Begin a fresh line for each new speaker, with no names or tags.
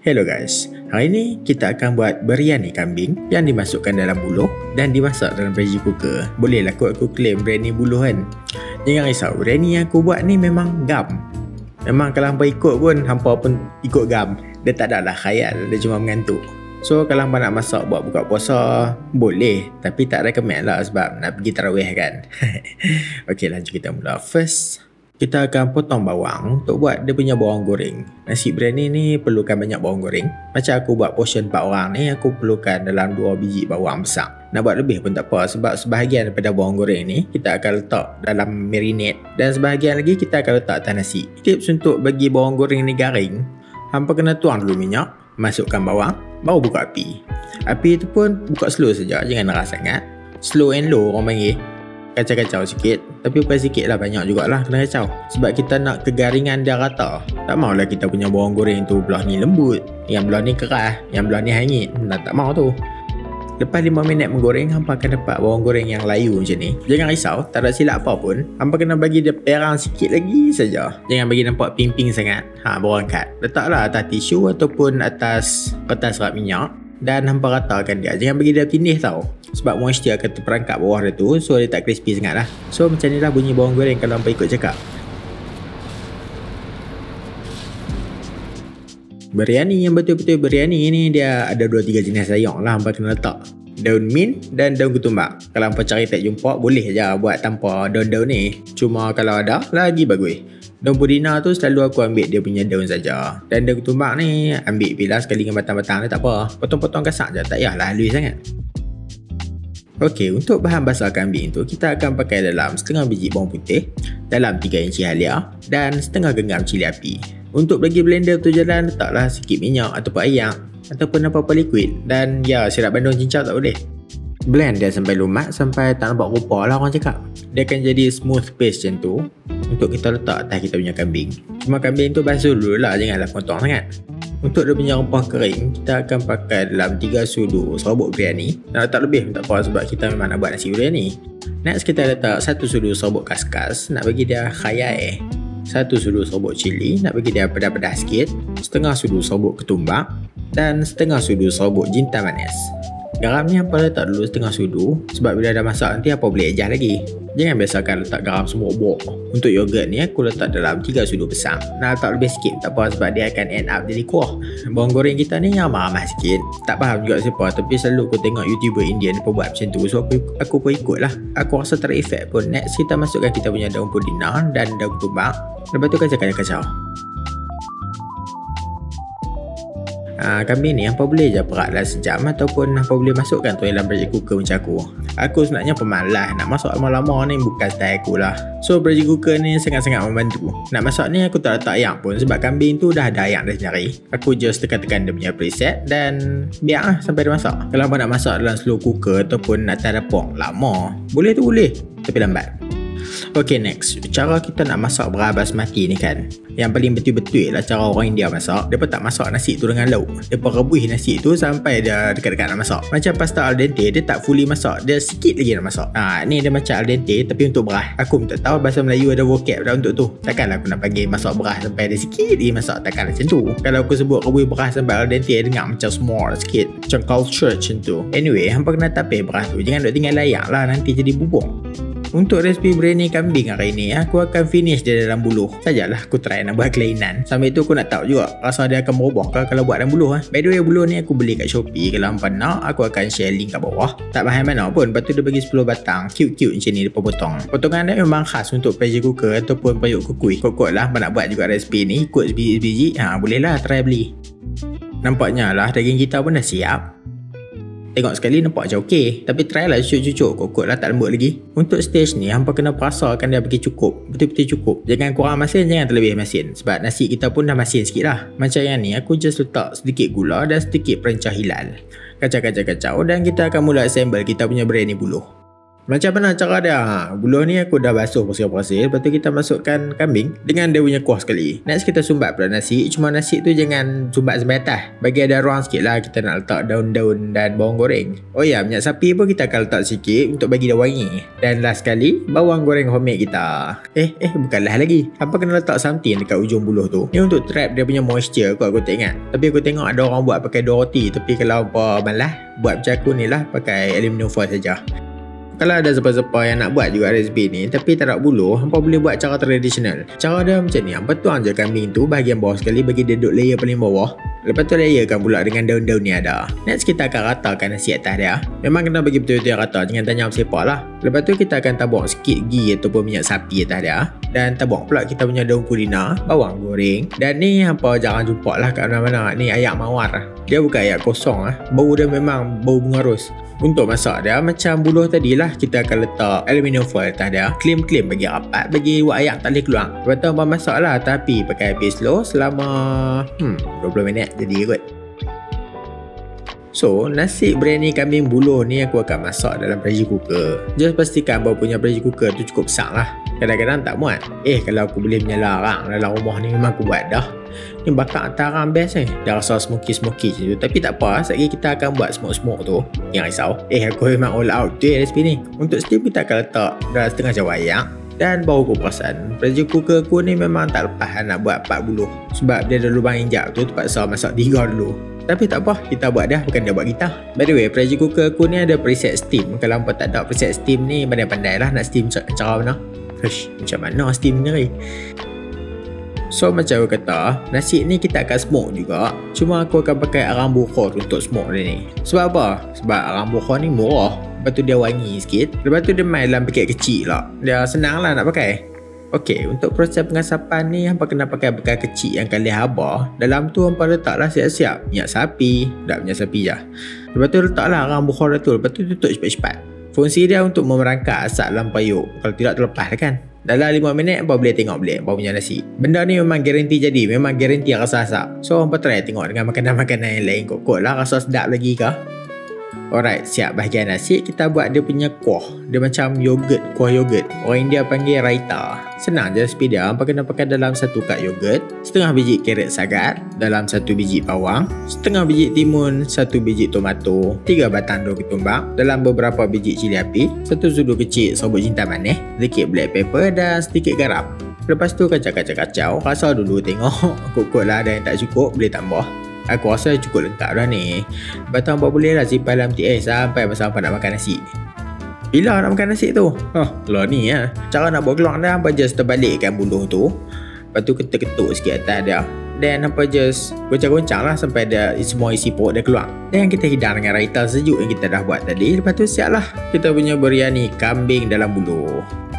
Hello guys, hari ni kita akan buat biryani kambing yang dimasukkan dalam buluh dan dimasak dalam pressure cooker. Bolehlah kot aku claim biryani buluh kan. Jangan risau, biryani yang aku buat ni memang gam. Memang kalau hampa ikut pun, hampa pun ikut gam. Dia tak ada lah khayal, dia cuma mengantuk. So kalau hampa nak masak buat buka puasa, boleh. Tapi tak recommend lah sebab nak pergi tarawih kan. okay lanjut kita mula. First, kita akan potong bawang untuk buat dia punya bawang goreng. Nasi biryani ni perlukan banyak bawang goreng. Macam aku buat portion 4 orang ni, aku perlukan dalam 2 biji bawang besar. Nak buat lebih pun tak apa sebab sebahagian daripada bawang goreng ni kita akan letak dalam marinade dan sebahagian lagi kita akan letak atas nasi. Tips untuk bagi bawang goreng ni garing, hampa kena tuang dulu minyak, masukkan bawang, baru buka api. Api tu pun buka slow saja, jangan nerah sangat. Slow and low orang panggil kacau-kacau sikit tapi bukan sikit lah banyak jugalah kena kacau sebab kita nak kegaringan dia rata tak maulah kita punya bawang goreng tu belah ni lembut yang belah ni keras yang belah ni hangit tak, tak mau tu Lepas 5 minit menggoreng, hampa akan dapat bawang goreng yang layu macam ni. Jangan risau, tak ada silap apa pun. Hampa kena bagi dia perang sikit lagi saja. Jangan bagi nampak ping-ping sangat. Ha, baru angkat. Letaklah atas tisu ataupun atas kertas serap minyak dan hampa ratakan dia. Jangan bagi dia tindih tau sebab moisture akan terperangkap bawah dia tu so dia tak crispy sangat lah so macam ni lah bunyi bawang goreng kalau ikut cakap biryani yang betul-betul biryani ni dia ada 2-3 jenis sayang lah hampa kena letak daun mint dan daun ketumbak kalau hampa cari tak jumpa boleh je buat tanpa daun-daun ni cuma kalau ada lagi bagus Daun pudina tu selalu aku ambil dia punya daun saja. Dan daun ketumbak ni ambil bila sekali dengan batang-batang ni tak apa. Potong-potong kasak je tak payahlah halus sangat. Okey, untuk bahan basah kambing tu kita akan pakai dalam setengah biji bawang putih, dalam 3 inci halia dan setengah genggam cili api. Untuk bagi blender tu jalan, letaklah sikit minyak ataupun air ataupun apa-apa liquid dan ya sirap bandung cincau tak boleh. Blend dia sampai lumat sampai tak nampak rupa lah orang cakap. Dia akan jadi smooth paste macam tu untuk kita letak atas kita punya kambing. Cuma kambing tu basuh dulu lah, janganlah potong sangat. Untuk dia punya rempah kering, kita akan pakai dalam 3 sudu serabut biryani. Nak letak lebih tak apa sebab kita memang nak buat nasi biryani. Next kita letak 1 sudu serabut kaskas nak bagi dia khayai. 1 sudu serabut cili nak bagi dia pedas-pedas sikit. Setengah sudu serabut ketumbak dan setengah sudu serabut jintan manis. Garam ni apa letak dulu setengah sudu sebab bila dah masak nanti apa boleh ejah lagi. Jangan biasakan letak garam semua bok. Untuk yogurt ni aku letak dalam 3 sudu besar. Nak letak lebih sikit tak apa sebab dia akan end up jadi kuah. Bawang goreng kita ni yang ramah sikit. Tak faham juga siapa tapi selalu aku tengok YouTuber Indian pun buat macam tu. So aku, aku pun ikut lah. Aku rasa terefek pun. Next kita masukkan kita punya daun pudina dan daun tumbak. Lepas tu kacau-kacau. Ha, kambing ni apa boleh je perak dalam sejam ataupun apa boleh masukkan tu dalam pressure cooker macam aku. Aku sebenarnya pemalas nak masak lama-lama ni bukan style aku lah. So pressure cooker ni sangat-sangat membantu. Nak masak ni aku tak letak ayak pun sebab kambing tu dah ada ayak dah sendiri. Aku just tekan-tekan dia punya preset dan biar lah sampai dia masak. Kalau nak masak dalam slow cooker ataupun nak pok lama, boleh tu boleh. Tapi lambat. Okay next. Cara kita nak masak berabas mati ni kan? Yang paling betul-betul lah cara orang India masak. Dia tak masak nasi tu dengan lauk. Dia pun rebuih nasi tu sampai dia dekat-dekat nak masak. Macam pasta al dente Dia tak fully masak. Dia sikit lagi nak masak. Ha, Ni dia macam al dente Tapi untuk beras Aku pun tak tahu bahasa Melayu ada vocab dah untuk tu. Takkanlah aku nak panggil masak beras Sampai dia sikit lagi masak. Takkan macam tu. Kalau aku sebut rebuih beras sampai al dente Dengar macam small sikit. Macam culture macam tu. Anyway Hampa kena tapis beras tu. Jangan duk tinggal layak lah Nanti jadi bubuk untuk resipi biryani kambing hari ni Aku akan finish dia dalam buluh. Sajalah aku try nak buat kelainan. Sambil tu aku nak tahu juga Rasa dia akan berubah ke kalau buat dalam buluh eh. By the way buluh ni aku beli kat Shopee. Kalau hampa nak Aku akan share link kat bawah. Tak faham mana pun. Lepas tu dia bagi 10 batang Cute-cute macam ni Dia potong. Potongan dia memang khas untuk pressure cooker Ataupun periuk kukui Kokot lah nak buat juga resipi ni. Ikut sebiji-sebiji. Ha, Boleh lah try beli. Nampaknya lah daging kita pun dah siap Tengok sekali nampak macam okey. Tapi try lah cucuk-cucuk Kokot lah tak lembut lagi. Untuk stage ni Hampa kena perasakan dia pergi cukup. Betul-betul cukup. Jangan kurang masin Jangan terlebih masin Sebab nasi kita pun dah masin sikit lah. Macam yang ni Aku just letak sedikit gula Dan sedikit perancah hilal. Kacau-kacau-kacau Dan kita akan mula assemble Kita punya biryani buluh Macam mana cara dia? Ha, buluh ni aku dah basuh pasir-pasir. Lepas tu kita masukkan kambing dengan dia punya kuah sekali. Next kita sumbat pula nasi. Cuma nasi tu jangan sumbat sampai atas. Bagi ada ruang sikit lah kita nak letak daun-daun dan bawang goreng. Oh ya, minyak sapi pun kita akan letak sikit untuk bagi dia wangi. Dan last sekali, bawang goreng homemade kita. Eh, eh bukanlah lagi. Apa kena letak something dekat ujung buluh tu? Ni untuk trap dia punya moisture kot aku tak ingat. Tapi aku tengok ada orang buat pakai dua roti. Tapi kalau apa malah, buat macam aku ni lah pakai aluminium foil saja kalau ada siapa-siapa yang nak buat juga resipi ni tapi tak nak buluh hampa boleh buat cara tradisional. Cara dia macam ni hampa tuang je kambing tu bahagian bawah sekali bagi dia duduk layer paling bawah. Lepas tu layerkan pula dengan daun-daun ni ada. Next kita akan ratakan nasi atas dia. Memang kena bagi betul-betul rata jangan tanya apa lah. Lepas tu kita akan tabung sikit ghee ataupun minyak sapi atas dia. Dan tabung pula kita punya daun kulina bawang goreng. Dan ni hampa jangan jumpa lah kat mana-mana. Ni ayak mawar. Dia bukan ayak kosong lah. Bau dia memang bau bunga ros untuk masak dia macam buluh tadi lah kita akan letak aluminium foil atas dia. Klim-klim bagi rapat bagi wak ayak tak boleh keluar. Lepas tu abang masak lah tapi pakai api slow selama hmm, 20 minit jadi kot. So, nasi biryani kambing buluh ni aku akan masak dalam pressure cooker. Just pastikan bahawa punya pressure cooker tu cukup besar lah. Kadang-kadang tak muat. Eh, kalau aku boleh menyelarang dalam rumah ni memang aku buat dah. Ni bakar antaran best ni. Dia rasa smoky-smoky macam tu. Tapi tak apa Sekejap kita akan buat smoke-smoke tu. Yang risau. Eh aku memang all out tu eh ni. Untuk steam kita akan letak Dalam setengah jam wayang dan baru aku perasan Pressure cooker aku ni memang tak lepas nak buat 40 Sebab dia ada lubang injak tu Terpaksa masak 3 dulu tapi tak apa, kita buat dah bukan dia buat kita. By the way, pressure cooker aku ni ada preset steam. Kalau hampa tak ada preset steam ni, pandai-pandai lah nak steam cara mana. Hush, macam mana steam ni? So macam aku kata, nasi ni kita akan smoke juga. Cuma aku akan pakai arang bukhor untuk smoke dia ni. Sebab apa? Sebab arang bukhor ni murah. Lepas tu dia wangi sikit. Lepas tu dia main dalam paket kecil lah. Dia senang lah nak pakai. Okey, untuk proses pengasapan ni hampa kena pakai bekal kecil yang kali haba. Dalam tu hampa letaklah siap-siap minyak sapi, tak minyak sapi je. Lepas tu letaklah arang bukhor tu, lepas tu tutup cepat-cepat. Fungsi dia untuk memerangkap asap dalam payuk. Kalau tidak terlepas lah kan. Dalam 5 minit Abang boleh tengok boleh Abang punya nasi Benda ni memang garanti jadi Memang garanti rasa asap So Abang try tengok dengan makanan-makanan yang lain Kok-kok lah rasa sedap lagi kah Alright, siap bahagian nasi kita buat dia punya kuah. Dia macam yogurt, kuah yogurt. Orang India panggil raita. Senang je resipi dia. Hampa kena pakai dalam satu kad yogurt, setengah biji carrot sagat, dalam satu biji bawang, setengah biji timun, satu biji tomato, tiga batang daun ketumbak, dalam beberapa biji cili api, satu sudu kecil sobut jintan manis, sedikit black pepper dan sedikit garam. Lepas tu kacau-kacau-kacau, rasa dulu tengok. Kok-kok lah ada yang tak cukup, boleh tambah. Aku rasa cukup lengkap dah ni. Lepas tu Abang boleh lah simpan dalam TS Sampai masa Abang nak makan nasi. Bila nak makan nasi tu? Huh, lah ni ya. Cara nak buat keluar dah Abang just terbalikkan buluh tu. Lepas tu ketuk-ketuk sikit atas dia. Dan apa just goncang-goncang lah Sampai dia semua isi perut dia keluar. Dan kita hidang dengan raita sejuk yang kita dah buat tadi. Lepas tu siap lah. Kita punya biryani kambing dalam buluh